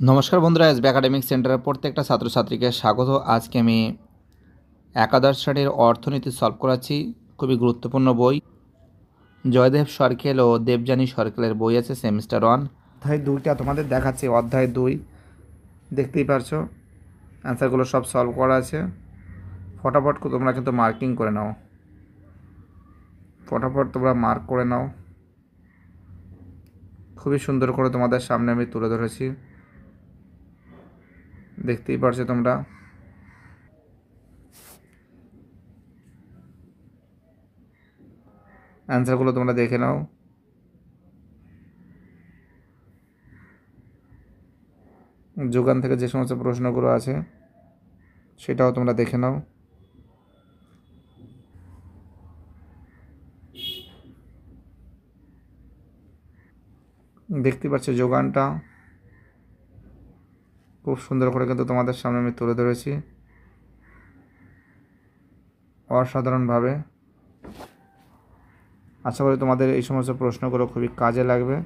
নমস্কার বন্ধুরা SB academic সেন্টারের প্রত্যেকটা ছাত্রছাত্রীকে স্বাগত। আজকে আমি একাদশ শ্রেণির অর্থনীতি সলভ করাচ্ছি। খুবই গুরুত্বপূর্ণ বই। জয়দেব সরকেল ও দেবযানী সরকেলের বই আছে সেমিস্টার ওয়ান অধ্যায় দুইটা তোমাদের দেখাচ্ছি, অধ্যায় দুই। দেখতেই পারছ অ্যান্সারগুলো সব সলভ করা আছে। ফটাফট তোমরা কিন্তু মার্কিং করে নাও। ফটাফট তোমরা মার্ক করে নাও। খুবই সুন্দর করে তোমাদের সামনে আমি তুলে ধরেছি। দেখতেই পারছ তোমরা অ্যান্সারগুলো তোমরা দেখে নাও যোগান থেকে যে সমস্ত প্রশ্নগুলো আছে সেটাও তোমরা দেখে নাও দেখতে পাচ্ছ যোগানটা খুব সুন্দর করে কিন্তু তোমাদের সামনে আমি তুলে ধরেছি। অসাধারণভাবে। আশা করি তোমাদের এই সমস্ত প্রশ্নগুলো খুবই কাজে লাগবে।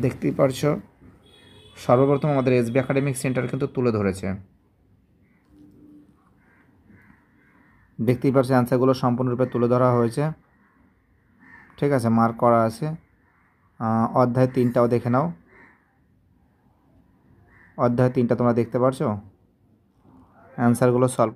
দেখতেই পারছ, সর্বপ্রথম আমাদের এসবি একাডেমিক সেন্টার কিন্তু তুলে ধরেছে। দেখতেই পারছ, অ্যান্সারগুলো সম্পূর্ণরূপে তুলে ধরা হয়েছে। ঠিক আছে, মার্ক করা আছে। অধ্যায় তিনটাও দেখে নাও। অধ্যায় তিনটা তোমরা দেখতে পারছ? অ্যান্সারগুলো সলভ